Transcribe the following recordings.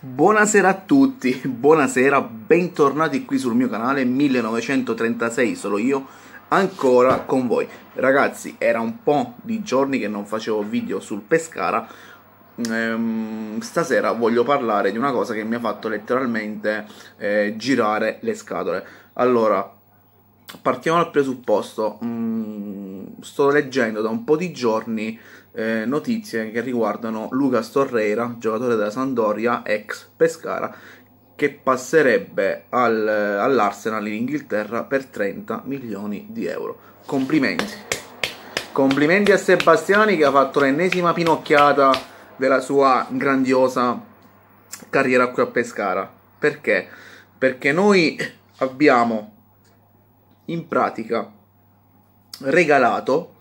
Buonasera a tutti, buonasera, bentornati qui sul mio canale 1936, solo io ancora con voi. Ragazzi, era un po' di giorni che non facevo video sul Pescara. Ehm, stasera voglio parlare di una cosa che mi ha fatto letteralmente eh, girare le scatole. Allora, partiamo dal presupposto. Mm, sto leggendo da un po' di giorni eh, notizie che riguardano Lucas Torreira, giocatore della Sandoria, ex Pescara, che passerebbe al, all'Arsenal in Inghilterra per 30 milioni di euro. Complimenti. Complimenti a Sebastiani che ha fatto l'ennesima pinocchiata della sua grandiosa carriera qui a Pescara. Perché? Perché noi abbiamo in pratica regalato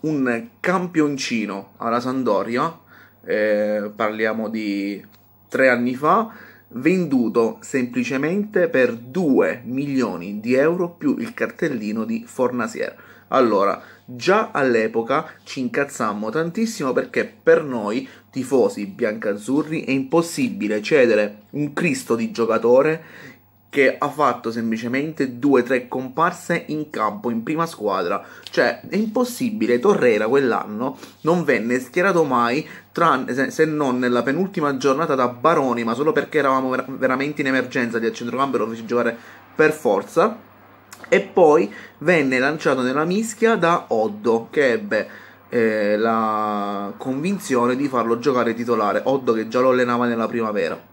un campioncino alla Sandoria, eh, parliamo di tre anni fa, venduto semplicemente per 2 milioni di euro più il cartellino di Fornasier. Allora, già all'epoca ci incazzammo tantissimo perché per noi, tifosi biancazzurri, è impossibile cedere un Cristo di giocatore che ha fatto semplicemente due o tre comparse in campo in prima squadra. Cioè, è impossibile. Torrera quell'anno non venne schierato mai, tranne, se non nella penultima giornata da Baroni, ma solo perché eravamo ver- veramente in emergenza di al centrocampo e lo fece giocare per forza. E poi venne lanciato nella mischia da Oddo, che ebbe eh, la convinzione di farlo giocare titolare. Oddo che già lo allenava nella primavera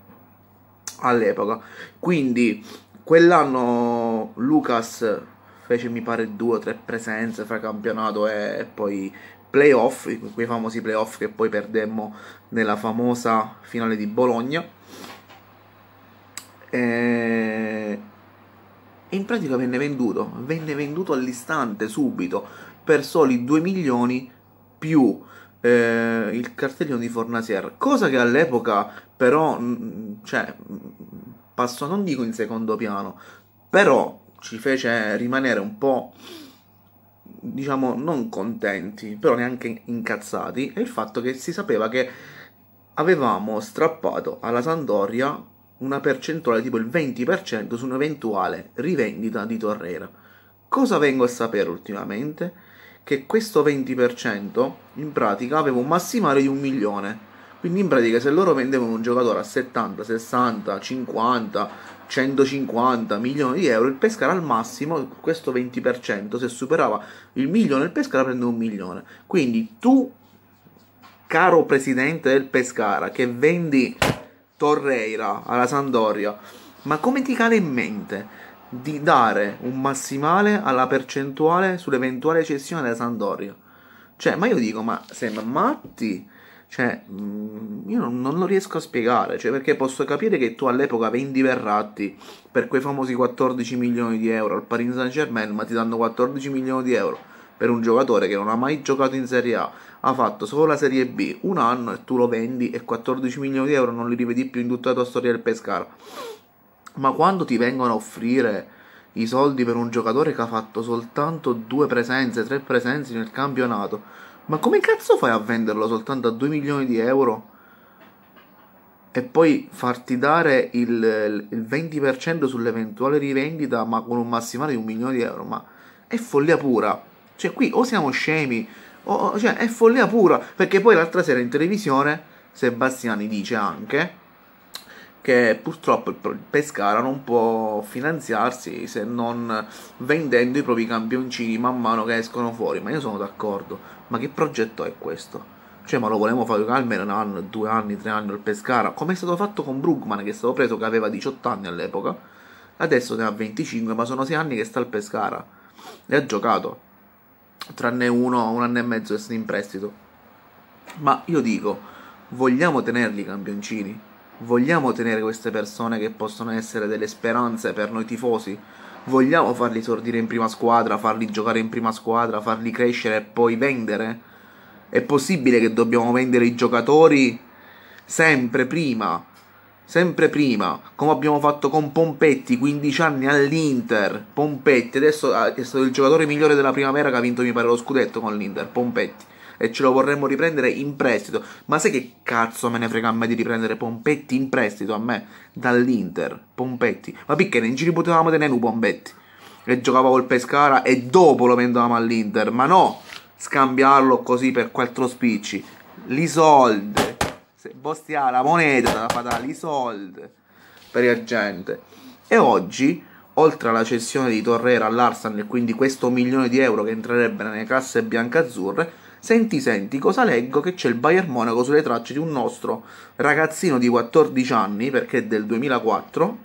all'epoca. Quindi quell'anno Lucas fece mi pare due o tre presenze fra campionato e poi playoff, quei famosi playoff che poi perdemmo nella famosa finale di Bologna. E in pratica venne venduto, venne venduto all'istante, subito, per soli 2 milioni più eh, il cartellino di Fornasier, cosa che all'epoca però, cioè, passò non dico in secondo piano, però ci fece rimanere un po', diciamo, non contenti, però neanche incazzati, è il fatto che si sapeva che avevamo strappato alla Sandoria una percentuale tipo il 20% su un'eventuale rivendita di Torrera. Cosa vengo a sapere ultimamente? Che questo 20% in pratica aveva un massimale di un milione quindi in pratica se loro vendevano un giocatore a 70, 60, 50, 150 milioni di euro, il Pescara al massimo, questo 20%, se superava il milione, il Pescara prende un milione. Quindi tu, caro presidente del Pescara, che vendi Torreira alla Sandoria, ma come ti cade in mente di dare un massimale alla percentuale sull'eventuale cessione della Sandoria? Cioè, ma io dico, ma siamo matti? Cioè, mm, io non, non, lo riesco a spiegare, cioè, perché posso capire che tu all'epoca vendi Verratti per quei famosi 14 milioni di euro al Paris Saint Germain, ma ti danno 14 milioni di euro per un giocatore che non ha mai giocato in Serie A, ha fatto solo la Serie B un anno e tu lo vendi e 14 milioni di euro non li rivedi più in tutta la tua storia del Pescara. Ma quando ti vengono a offrire i soldi per un giocatore che ha fatto soltanto due presenze, tre presenze nel campionato, ma come cazzo fai a venderlo soltanto a 2 milioni di euro? E poi farti dare il, il 20% sull'eventuale rivendita, ma con un massimale di un milione di euro? Ma è follia pura. Cioè, qui o siamo scemi, o cioè, è follia pura. Perché poi l'altra sera in televisione Sebastiani dice anche che purtroppo il Pescara non può finanziarsi se non vendendo i propri campioncini man mano che escono fuori. Ma io sono d'accordo. Ma che progetto è questo? Cioè, ma lo volevamo fare almeno un anno, due anni, tre anni al Pescara, come è stato fatto con Brugman, che è stato preso che aveva 18 anni all'epoca, adesso ne ha 25, ma sono sei anni che sta al Pescara e ha giocato, tranne uno, un anno e mezzo che sta in prestito. Ma io dico, vogliamo tenerli i campioncini? Vogliamo tenere queste persone che possono essere delle speranze per noi tifosi? Vogliamo farli esordire in prima squadra, farli giocare in prima squadra, farli crescere e poi vendere? È possibile che dobbiamo vendere i giocatori sempre prima? sempre prima, come abbiamo fatto con Pompetti, 15 anni all'Inter, Pompetti, adesso ah, è stato il giocatore migliore della primavera che ha vinto mi pare lo scudetto con l'Inter, Pompetti, e ce lo vorremmo riprendere in prestito, ma sai che cazzo me ne frega a me di riprendere Pompetti in prestito? A me, dall'Inter, Pompetti, ma perché non ci potevamo tenere Pompetti, che giocava col Pescara e dopo lo vendevamo all'Inter, ma no, scambiarlo così per quattro spicci, li soldi se Bosti ha la moneta da fare i soldi per la gente. E oggi, oltre alla cessione di Torrera all'Arsenal e quindi questo milione di euro che entrerebbe nelle casse biancazzurre, senti senti cosa leggo che c'è il Bayern Monaco sulle tracce di un nostro ragazzino di 14 anni, perché è del 2004,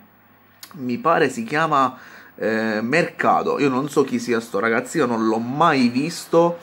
mi pare si chiama eh, Mercato, io non so chi sia sto ragazzino, non l'ho mai visto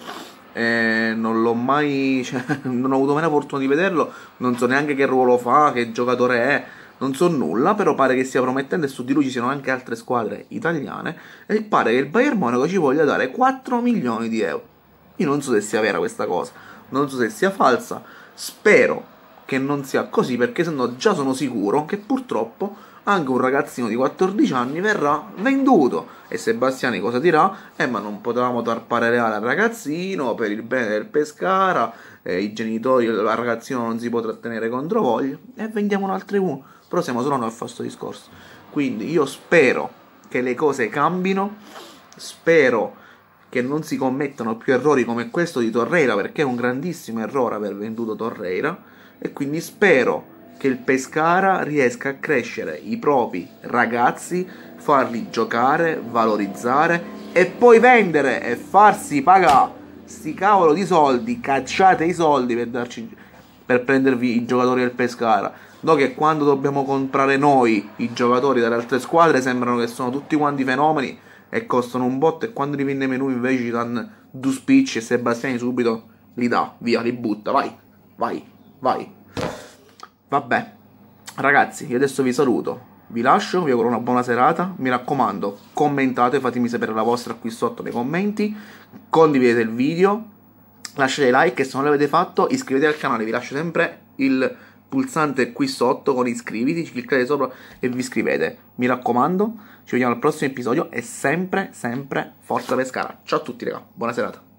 eh, non l'ho mai. Cioè, non ho avuto mai la fortuna di vederlo. Non so neanche che ruolo fa, che giocatore è. Non so nulla, però pare che stia promettendo e su di lui ci siano anche altre squadre italiane. E pare che il Bayern Monaco ci voglia dare 4 milioni di euro. Io non so se sia vera questa cosa, non so se sia falsa. Spero che non sia così, perché sennò già sono sicuro che purtroppo anche un ragazzino di 14 anni verrà venduto. E Sebastiani cosa dirà? Eh, ma non potevamo tarpare reale al ragazzino per il bene del Pescara, eh, i genitori, il ragazzino non si può trattenere contro voglia, e vendiamo un altro uno. Però siamo solo noi a fare questo discorso. Quindi io spero che le cose cambino, spero che non si commettano più errori come questo di Torreira, perché è un grandissimo errore aver venduto Torreira, e quindi spero che il Pescara riesca a crescere i propri ragazzi, farli giocare, valorizzare e poi vendere e farsi pagare sti cavolo di soldi, cacciate i soldi per darci per prendervi i giocatori del Pescara. No che quando dobbiamo comprare noi i giocatori dalle altre squadre sembrano che sono tutti quanti fenomeni e costano un botto e quando li vendiamo noi invece ci danno due spicci e Sebastiani subito li dà, via, li butta, vai, vai, vai. Vabbè, ragazzi, io adesso vi saluto. Vi lascio, vi auguro una buona serata. Mi raccomando, commentate, fatemi sapere la vostra qui sotto nei commenti. Condividete il video, lasciate like e se non l'avete fatto iscrivetevi al canale. Vi lascio sempre il pulsante qui sotto con iscriviti, cliccate sopra e vi iscrivete. Mi raccomando, ci vediamo al prossimo episodio e sempre, sempre Forza Pescara. Ciao a tutti, raga. Buona serata.